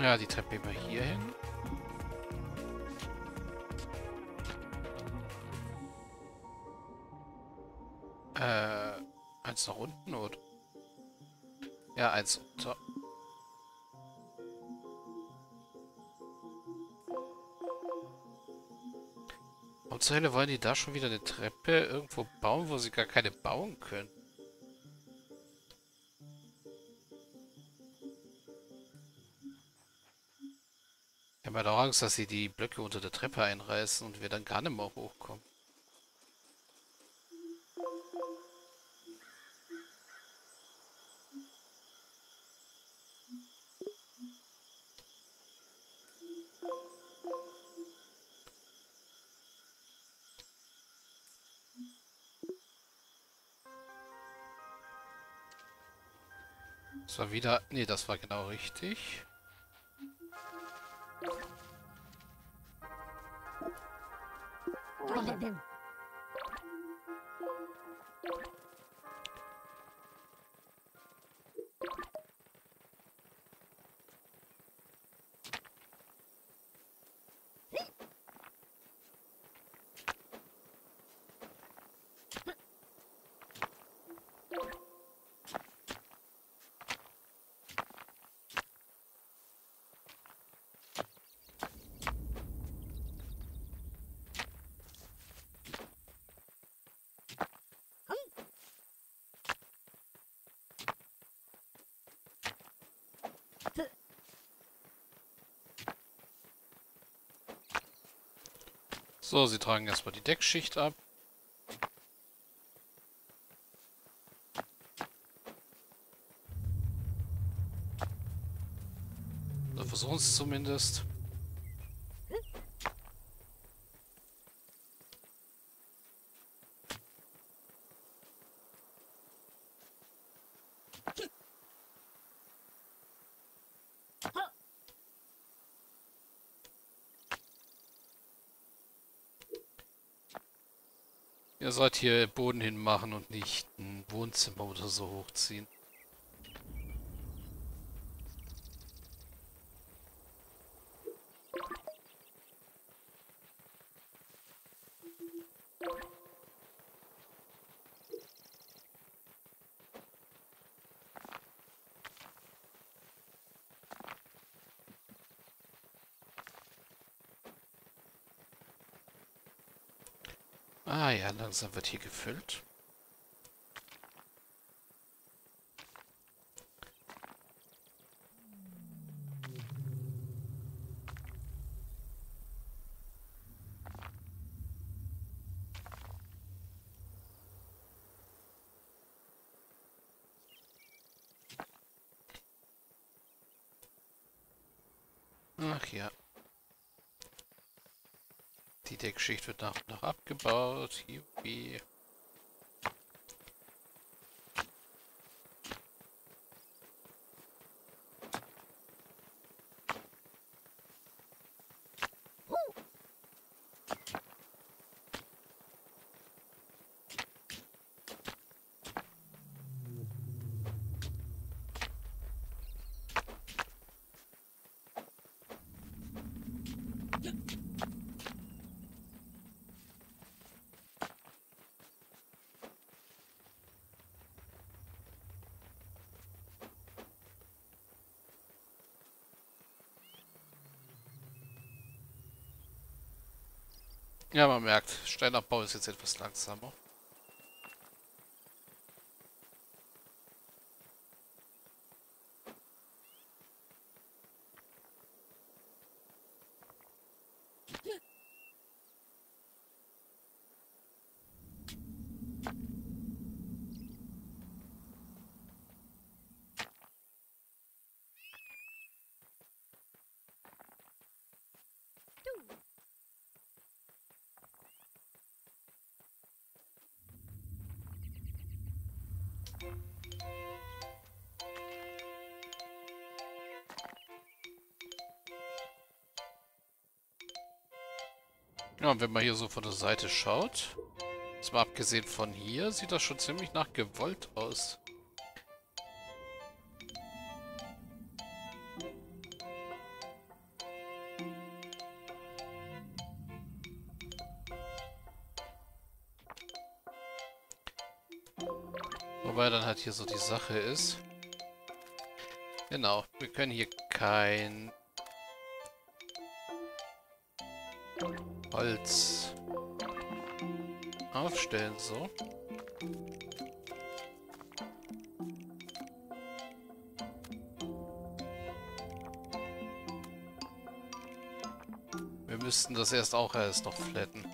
Ja, die Treppe immer hier hin. Äh, eins nach unten, oder? Ja, eins unter. Warum zur Hölle wollen die da schon wieder eine Treppe irgendwo bauen, wo sie gar keine bauen können? Angst, dass sie die Blöcke unter der Treppe einreißen und wir dann gar nicht mehr hochkommen. Das war wieder... Nee, das war genau richtig. them. So, sie tragen erstmal die Deckschicht ab. Oder versuchen es zumindest. Ihr sollt hier Boden hinmachen und nicht ein Wohnzimmer oder so hochziehen. Ah ja, langsam wird hier gefüllt. Ach ja. Die Deckschicht wird nach und nach abgebaut. Juppie. Ja, man merkt, Steinabbau ist jetzt etwas langsamer. Ja, und wenn man hier so von der Seite schaut, jetzt mal abgesehen von hier, sieht das schon ziemlich nach gewollt aus. Halt hier so die Sache ist. Genau, wir können hier kein Holz aufstellen, so. Wir müssten das erst auch erst noch flatten.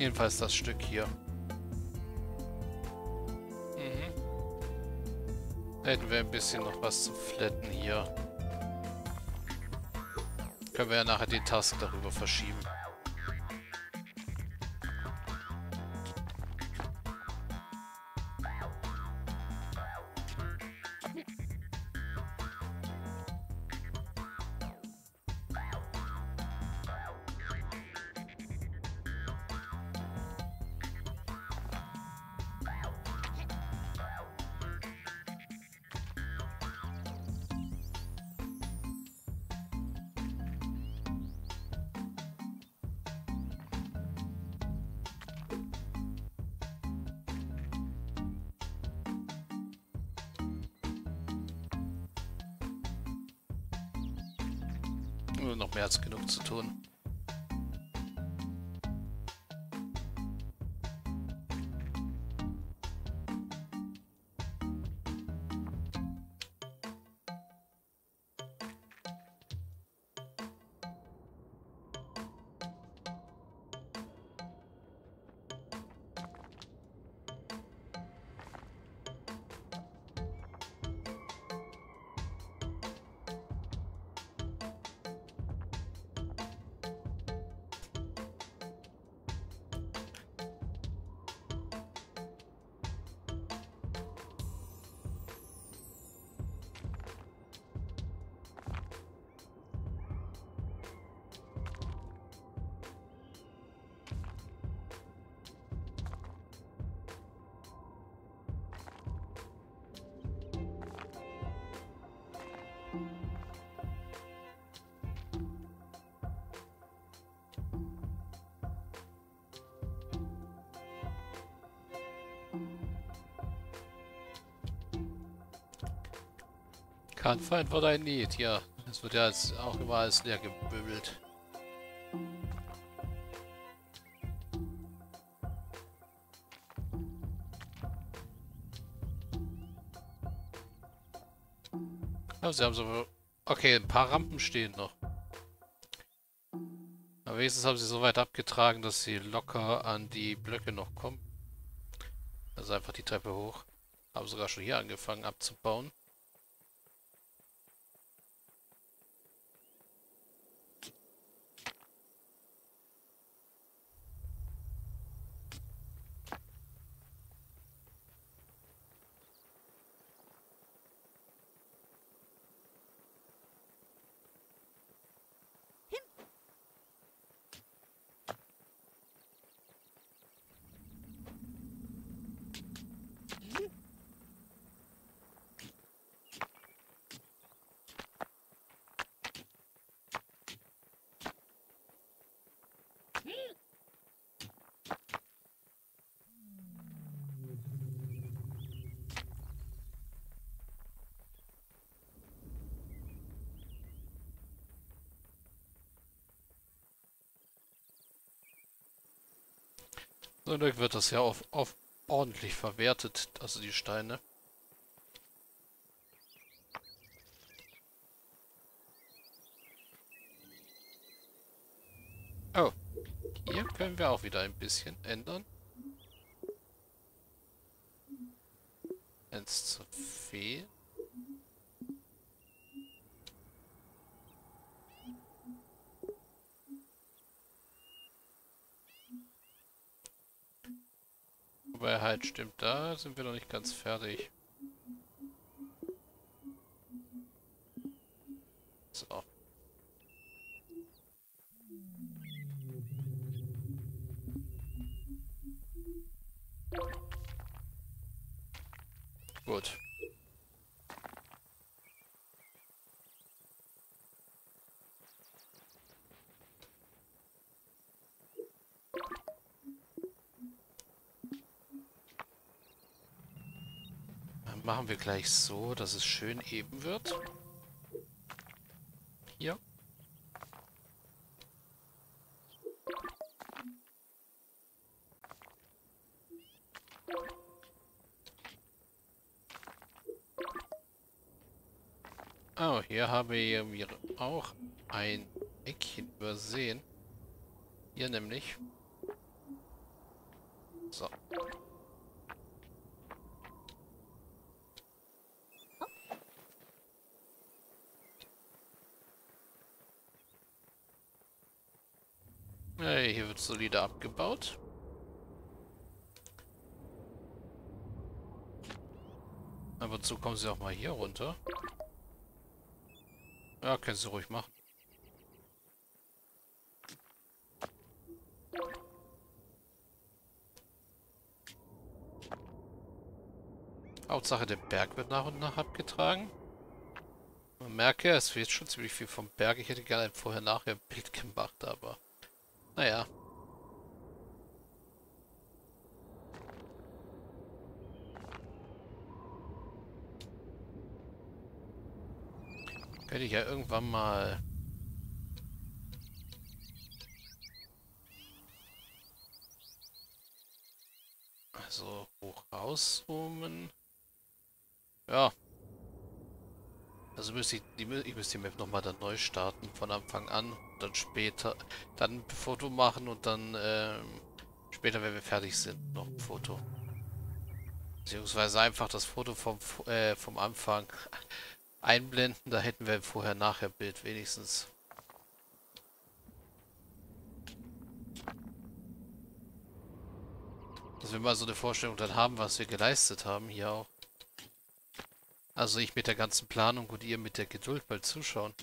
Jedenfalls das Stück hier. Mhm. Hätten wir ein bisschen noch was zu flatten hier. Können wir ja nachher die Task darüber verschieben. Noch mehr als genug zu tun. Kein Feind war dein Need, ja. Es wird ja jetzt auch immer alles leer gebümmelt. Ja, sie haben so... Okay, ein paar Rampen stehen noch. Aber wenigstens haben sie so weit abgetragen, dass sie locker an die Blöcke noch kommen. Also einfach die Treppe hoch. Haben sogar schon hier angefangen abzubauen. So, dann wird das ja auf, auf ordentlich verwertet, also die Steine. Oh, hier können wir auch wieder ein bisschen ändern. Eins zu viel. Wobei halt stimmt, da sind wir noch nicht ganz fertig. So. Gut. Dann machen wir gleich so, dass es schön eben wird. Hier. Oh, hier habe wir auch ein Eckchen übersehen. Hier nämlich. So. Hey, hier wird solide abgebaut. Aber zu kommen sie auch mal hier runter. Ja, kannst du ruhig machen. Hauptsache der Berg wird nach und nach abgetragen. Man merke, es fehlt schon ziemlich viel vom Berg. Ich hätte gerne ein Vorher-Nachher-Bild gemacht, aber naja. Könnte ich ja irgendwann mal... Also hoch rauszoomen. Ja. Also müsste ich, die, ich müsste die Map nochmal dann neu starten von Anfang an. Dann später, dann ein Foto machen und dann ähm, später, wenn wir fertig sind, noch ein Foto. Beziehungsweise einfach das Foto vom, äh, vom Anfang einblenden. Da hätten wir vorher-nachher-Bild wenigstens. Dass wir mal so eine Vorstellung dann haben, was wir geleistet haben hier auch. Also ich mit der ganzen Planung und ihr mit der Geduld mal zuschauen.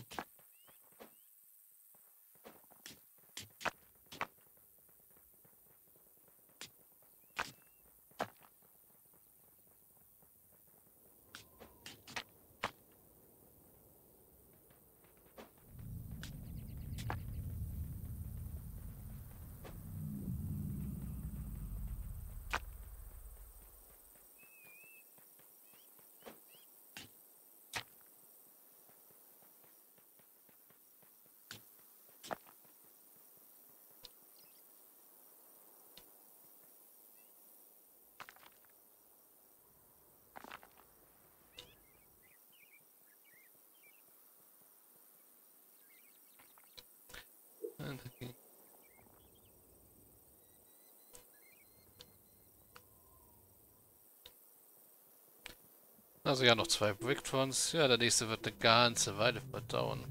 Also ja, noch zwei Bricktrons. Ja, der nächste wird eine ganze Weile verdauern.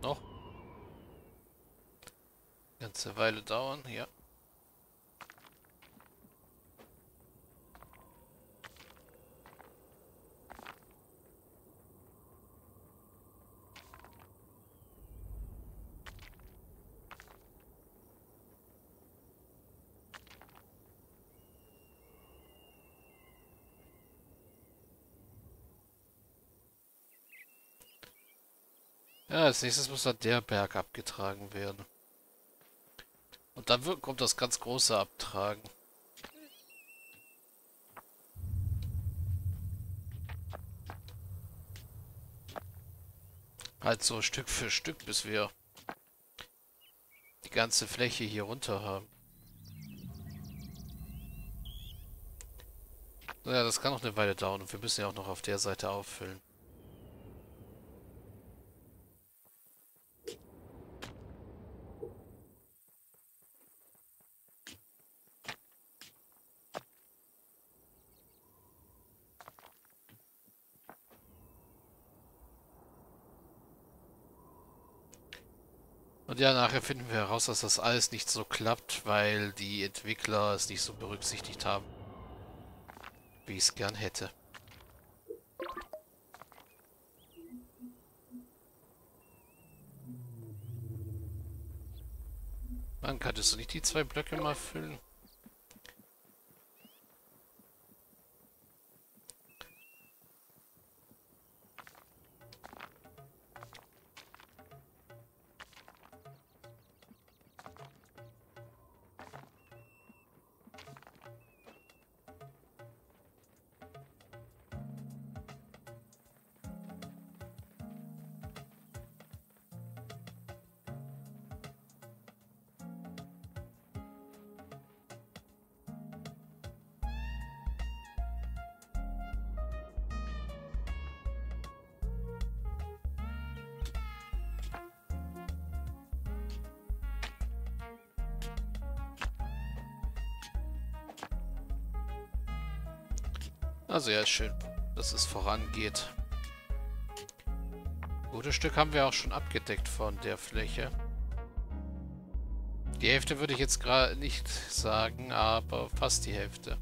Noch? Ganze Weile dauern, ja. Ja, als nächstes muss dann der Berg abgetragen werden. Und dann kommt das ganz große Abtragen. Halt so Stück für Stück, bis wir die ganze Fläche hier runter haben. Naja, das kann noch eine Weile dauern und wir müssen ja auch noch auf der Seite auffüllen. Und ja, nachher finden wir heraus, dass das alles nicht so klappt, weil die Entwickler es nicht so berücksichtigt haben, wie ich es gern hätte. Dann könntest du nicht die zwei Blöcke mal füllen? Also ja, schön, dass es vorangeht. Gutes Stück haben wir auch schon abgedeckt von der Fläche. Die Hälfte würde ich jetzt gerade nicht sagen, aber fast die Hälfte.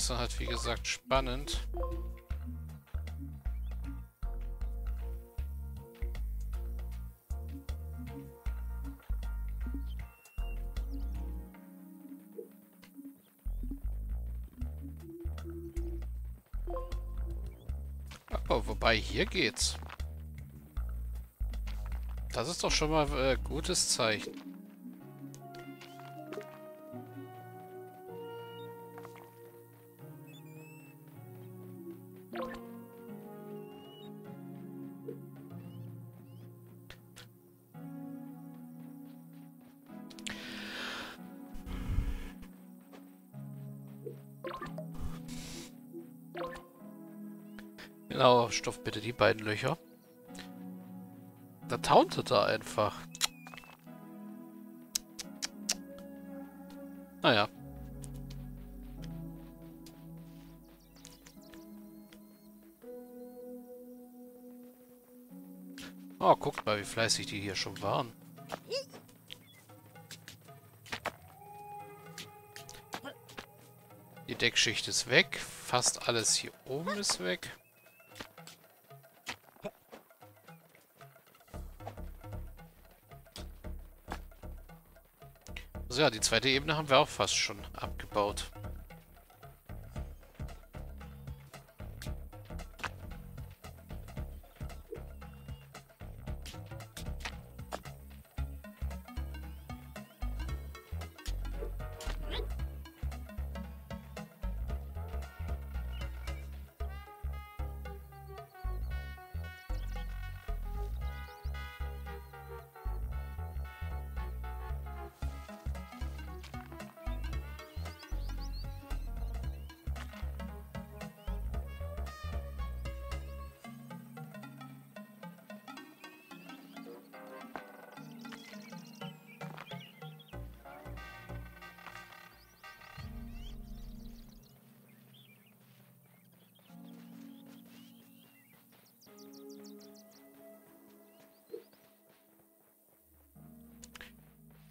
Es dann halt, wie gesagt, spannend. Oh, wobei, hier geht's. Das ist doch schon mal äh, gutes Zeichen. Genau, stoff bitte die beiden Löcher. Da tauntet er einfach. Naja. Oh, guckt mal, wie fleißig die hier schon waren. Die Deckschicht ist weg. Fast alles hier oben ist weg. So, ja, die zweite Ebene haben wir auch fast schon abgebaut.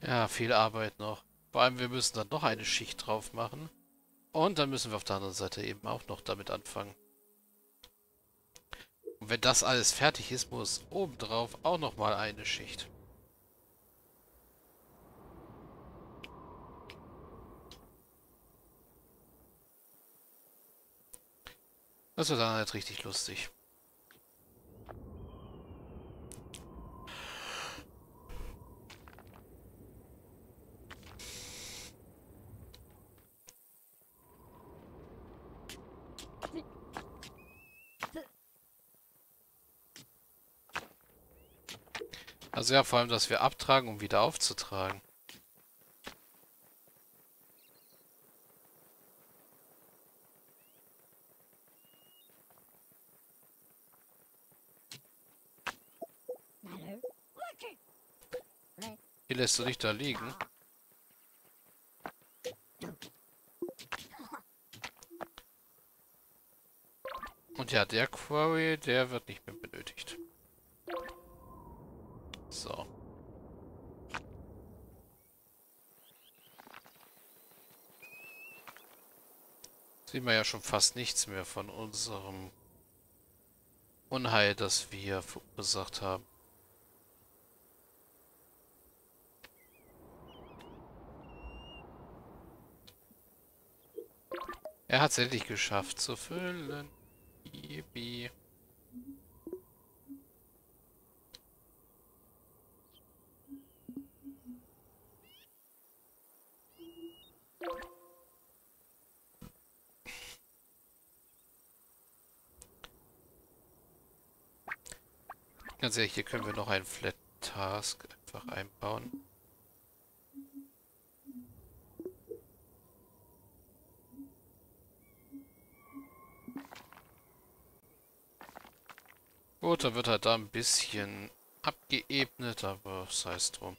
Ja, viel Arbeit noch. Vor allem, wir müssen dann noch eine Schicht drauf machen. Und dann müssen wir auf der anderen Seite eben auch noch damit anfangen. Und wenn das alles fertig ist, muss obendrauf auch nochmal eine Schicht. Das wird dann halt richtig lustig. Also ja, vor allem, dass wir abtragen, um wieder aufzutragen. Hier lässt du dich da liegen. Und ja, der Quarry, der wird nicht mehr benötigt. Sehen wir ja schon fast nichts mehr von unserem Unheil, das wir verursacht haben. Er hat es endlich geschafft zu füllen. Yippie. Ganz ehrlich, hier können wir noch einen Flat Task einfach einbauen. Gut, dann wird halt da ein bisschen abgeebnet, aber sei es drum.